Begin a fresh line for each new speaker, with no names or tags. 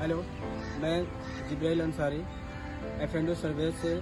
hello मैं जिब्राइल Ansari F service से